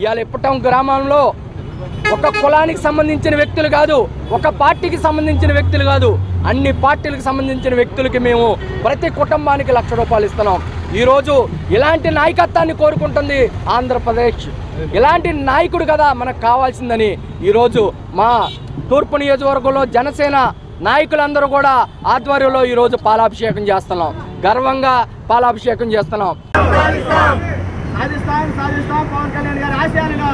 ఇవాళ ఇప్పటం గ్రామంలో ఒక కులానికి సంబంధించిన వ్యక్తులు కాదు ఒక పార్టీకి సంబంధించిన వ్యక్తులు కాదు అన్ని పార్టీలకు సంబంధించిన వ్యక్తులకి మేము ప్రతి కుటుంబానికి లక్ష రూపాయలు ఇస్తున్నాం. ఈరోజు ఇలాంటి నాయకత్వాన్ని కోరుకుంటుంది ఆంధ్రప్రదేశ్. ఇలాంటి నాయకుడు కదా మనకు కావాల్సిందని ఈరోజు మా తూర్పు నియోజకవర్గంలో జనసేన నాయకులందరూ కూడా ఆధ్వర్యంలో ఈరోజు పాలాభిషేకం చేస్తున్నాం గర్వంగా పాలాభిషేకం చేస్తున్నాం సాధిస్తాం పవన్ కళ్యాణ్ గారి ఆశయాలను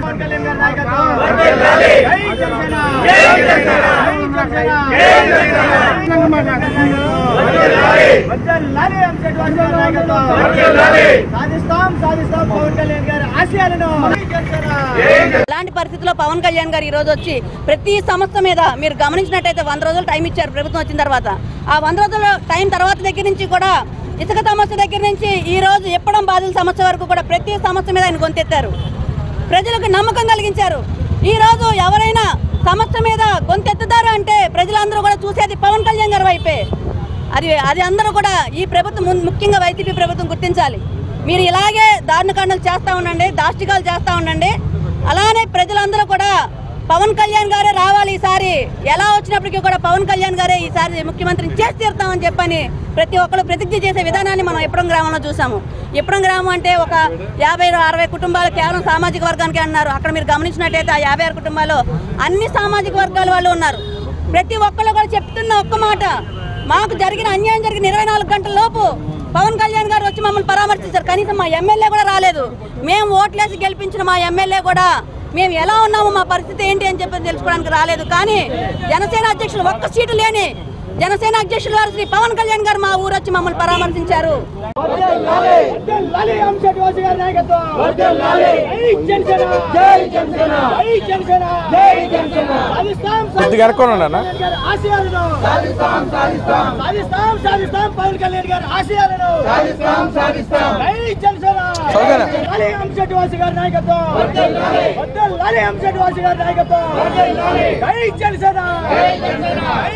పవన్ కళ్యాణ్ గారి నాయకత్వం సాధిస్తాం సాధిస్తాం. పవన్ కళ్యాణ్ గారి ఆశయాలను పరిస్థితుల్లో పవన్ కళ్యాణ్ గారు ఈ రోజు వచ్చి ప్రతి సంస్థ మీద మీరు గమనించినట్టయితే వంద రోజులు టైం ఇచ్చారు ప్రభుత్వం వచ్చిన తర్వాత. ఆ వంద రోజుల టైం తర్వాత దగ్గర నుంచి కూడా ఇసుక సమస్య దగ్గర నుంచి ఈ రోజు ఎప్పడం బాధితుల సమస్య వరకు కూడా ప్రతి సమస్య మీద ఆయన గొంతెత్తారు. ప్రజలకు నమ్మకం కలిగించారు. ఈ రోజు ఎవరైనా సమస్య మీద గొంతెత్తుతారు అంటే ప్రజలందరూ కూడా చూసేది పవన్ కళ్యాణ్ గారి వైపే. అది అది అందరూ కూడా ఈ ప్రభుత్వం ముఖ్యంగా వైసీపీ ప్రభుత్వం గుర్తించాలి. మీరు ఇలాగే దారుణకాండలు చేస్తూ ఉండండి దాష్టికాలు చేస్తూ ఉండండి. అలానే ప్రజలందరూ కూడా పవన్ కళ్యాణ్ గారే రావాలి ఈసారి. ఎలా వచ్చినప్పటికీ కూడా పవన్ కళ్యాణ్ గారే ఈసారి ముఖ్యమంత్రిని చేసి తీరుతామని చెప్పని ప్రతి ఒక్కరు ప్రతిజ్ఞ చేసే విధానాన్ని మనం ఇప్పడం గ్రామంలో చూసాము. ఇప్పడం గ్రామం అంటే ఒక యాభై అరవై కుటుంబాలు కేవలం సామాజిక వర్గానికి అన్నారు. అక్కడ మీరు గమనించినట్టయితే ఆ యాభై ఆరు కుటుంబాలు అన్ని సామాజిక వర్గాల వాళ్ళు ఉన్నారు. ప్రతి ఒక్కళ్ళు కూడా చెప్తున్న ఒక్క మాట. మాకు జరిగిన అన్యాయం జరిగిన ఇరవై నాలుగు గంటల లోపు పవన్ కళ్యాణ్ గారు వచ్చి మమ్మల్ని పరామర్శించారు. కనీసం మా ఎమ్మెల్యే కూడా రాలేదు. మేము ఓట్లేసి గెలిపించిన మా ఎమ్మెల్యే కూడా మేము ఎలా ఉన్నాము మా పరిస్థితి ఏంటి అని చెప్పి తెలుసుకోవడానికి రాలేదు. కానీ జనసేన అధ్యక్షులు ఒక్క సీటు లేని జనసేన అధ్యక్షులు వారు శ్రీ పవన్ కళ్యాణ్ గారు మా ఊరు వచ్చి మమ్మల్ని పరామర్శించారు. కొద్దిగా పవన్ కళ్యాణ్ గారి ఆశయాలను నాయకత్వం గారి వర్ధిల్లాలి జై జనసేన.